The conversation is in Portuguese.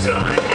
time.